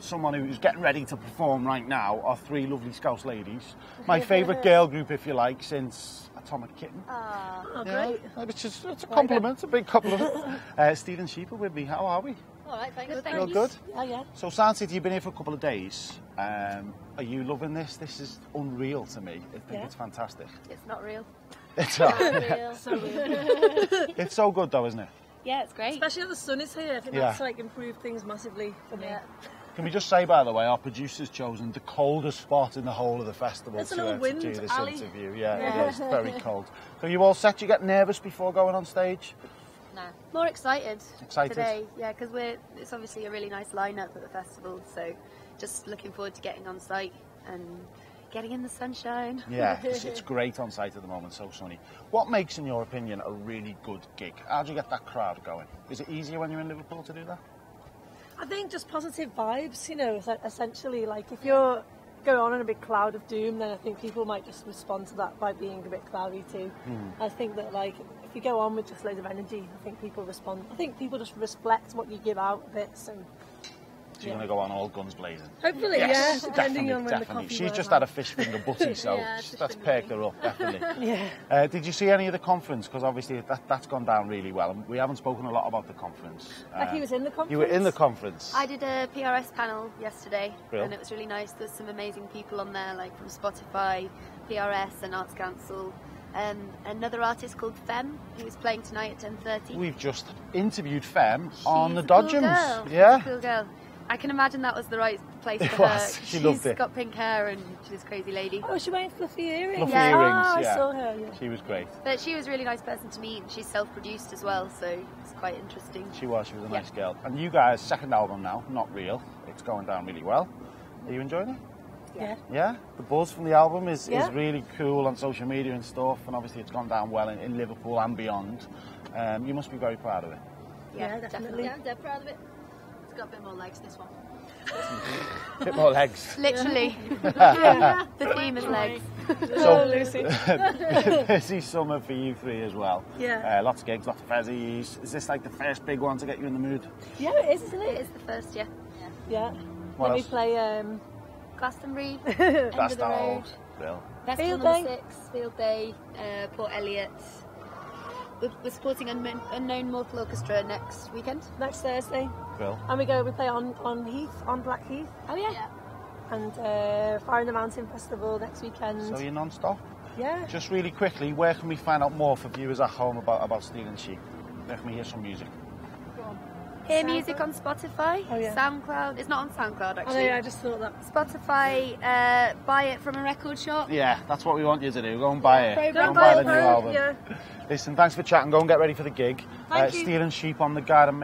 Someone who's getting ready to perform right now are three lovely Scouse ladies. My favourite girl group, if you like, since Atomic Kitten. Ah, Oh, Yeah, great. Which is it's a compliment, It's a big compliment. uh, Stealing Sheep are with me. How are we? all right, thanks. Good, thanks. You're good? Yeah, yeah. So, Sound you've been here for a couple of days. Um, are you loving this? This is unreal to me. I think Yeah. it's fantastic. It's not real. It's, Not real. So weird. it's so good, though, isn't it? Yeah, it's great. Especially that the sun is here. I think Yeah. that's like improved things massively for me. Yeah. Can we just say, by the way, our producer's chosen the coldest spot in the whole of the festival to, uh, to do this alley. interview. Yeah, Yeah. it is very cold. So you all set? You get nervous before going on stage? No. More excited, Excited? today, yeah, because we're it's obviously a really nice lineup at the festival, so just looking forward to getting on site and getting in the sunshine. Yeah, it's, it's great on site at the moment, so sunny. What makes, in your opinion, a really good gig? How do you get that crowd going? Is it easier when you're in Liverpool to do that? I think just positive vibes, you know, essentially. Like if you're going on in a big cloud of doom, then I think people might just respond to that by being a bit cloudy too. Hmm. I think that like if you go on with just loads of energy, I think people respond. I think people just reflect what you give out a bit. So So you're Yeah. going to go on all guns blazing? hopefully, Yes, yeah, depending definitely, when definitely. the She's just had a fish finger butty, so Yeah, sh- that's finger perked her up, definitely. Yeah. Uh, did you see any of the conference? Because obviously that, that's gone down really well. And we haven't spoken a lot about the conference. Becky Um, was in the conference. You were in the conference. I did a PRS panel yesterday, Brill. and it was really nice. There's some amazing people on there, like from Spotify, PRS, and Arts Council. Um, another artist called Fem, who's playing tonight at 10:30. We've just interviewed Fem on the a cool Dodgems. girl. Yeah. She's a cool girl. I can imagine that was the right place It for her. She She's loved it. got pink hair and she's a crazy lady. Oh, she wearing fluffy earrings. Fluffy Yeah. earrings, Ah, yeah. I saw her. Yeah. She was great. But she was a really nice person to meet. and She's self-produced as well, so it's quite interesting. She was. She was a Yeah. nice girl. And you guys, second album now, not real. It's going down really well. Are you enjoying it? Yeah. Yeah, the buzz from the album is, Yeah. is really cool on social media and stuff, and obviously it's gone down well in, in Liverpool and beyond. Um, you must be very proud of it. Yeah, definitely. Yeah, I'm dead proud of it. It's got a bit more legs, this one. A bit more legs. Literally. the theme is legs. Oh, Lucy. busy summer for you three as well. Yeah. Uh, lots of gigs, lots of fezzies. Is this like the first big one to get you in the mood? Yeah, it is, isn't It it? is the first, yeah. Yeah. What Let else? me play. Um, Glastonbury, End That's of the the Road, old Bill. Festival Field number Day. six, Field Day, uh, Port Eliot. We're, we're supporting Unknown, Unknown Mortal Orchestra next weekend. next Thursday, Bill. and we go. We play on on Heath, on Blackheath, Oh yeah. and uh, Fire in the Mountain Festival next weekend. So you're non-stop? yeah. Just really quickly, where can we find out more for viewers at home about, about Stealing Sheep? Where can we hear some music? Hear music on Spotify, Oh, yeah. SoundCloud. It's not on SoundCloud I know. actually. yeah, I just thought that. Spotify, uh, buy it from a record shop. Yeah, that's what we want you to do. Go and buy it. Go Go and buy buy the new album. Yeah. Listen, thanks for chatting. Go and get ready for the gig. Thank uh, you. Stealing Sheep on the Garden